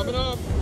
Coming up.